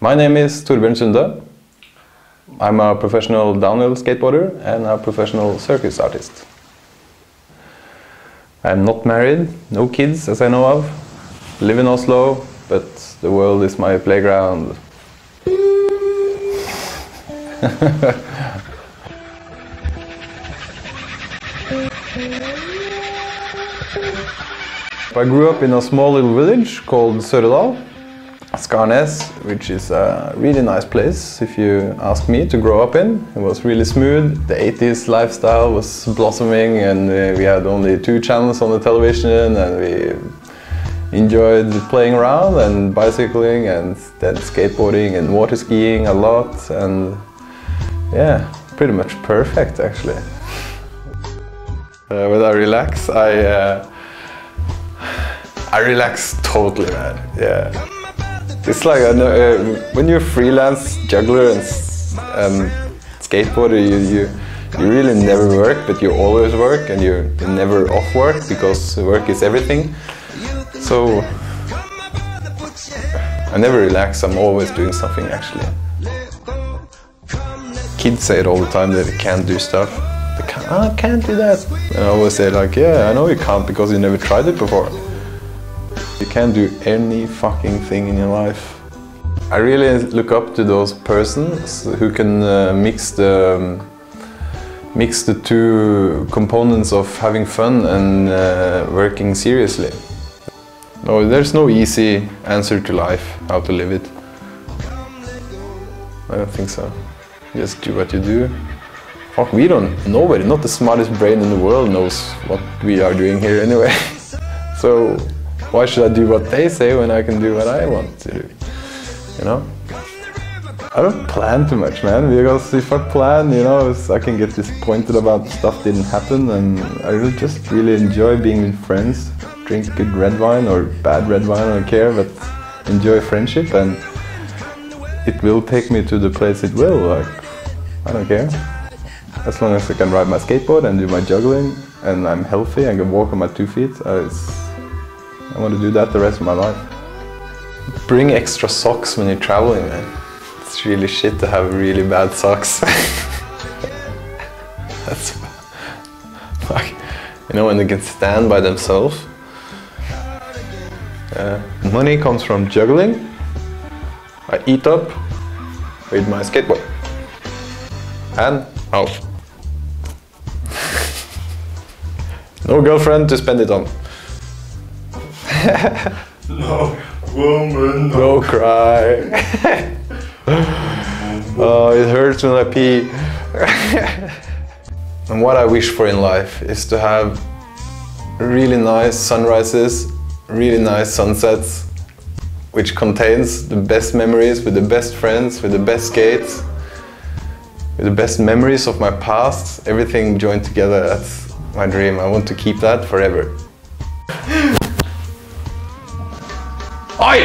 My name is Torbjørn Sunde. I'm a professional downhill skateboarder and a professional circus artist. I'm not married, no kids as I know of. Live in Oslo, but the world is my playground. I grew up in a small little village called Sør-Odal, Skarnes, which is a really nice place if you ask me to grow up in. It was really smooth, the 80s lifestyle was blossoming and uh, we had only two channels on the television and we enjoyed playing around and bicycling and then skateboarding and water skiing a lot and yeah, pretty much perfect actually. Uh, when I relax, I uh, I relax totally, man. Yeah, it's like uh, when you're a freelance juggler and, and skateboarder, you, you you really never work, but you always work, and you're never off work because work is everything. So I never relax. I'm always doing something actually. Kids say it all the time that they can't do stuff. They can't, "Ah, I can't do that. And I always say like, yeah, I know you can't because you never tried it before. You can do any fucking thing in your life. I really look up to those persons who can uh, mix the um, mix the two components of having fun and uh, working seriously. No, there's no easy answer to life, how to live it. I don't think so. Just do what you do. Fuck, we don't, nobody, not the smartest brain in the world knows what we are doing here anyway. so why should I do what they say when I can do what I want to do? You know? I don't plan too much, man, because if I plan, you know, I can get disappointed about stuff didn't happen, and I just really enjoy being with friends, drink good red wine or bad red wine, I don't care, but enjoy friendship, and it will take me to the place it will. Like, I don't care. As long as I can ride my skateboard and do my juggling, and I'm healthy and can walk on my two feet, uh, I, I want to do that the rest of my life. Bring extra socks when you're traveling, man. It's really shit to have really bad socks. That's like, you know, when they can stand by themselves. Uh, money comes from juggling. I eat up with my skateboard. And house. no girlfriend to spend it on. No woman, no. No cry. oh, it hurts when I pee. and what I wish for in life is to have really nice sunrises, really nice sunsets, which contains the best memories with the best friends, with the best skates, with the best memories of my past, everything joined together. That's my dream. I want to keep that forever. はい。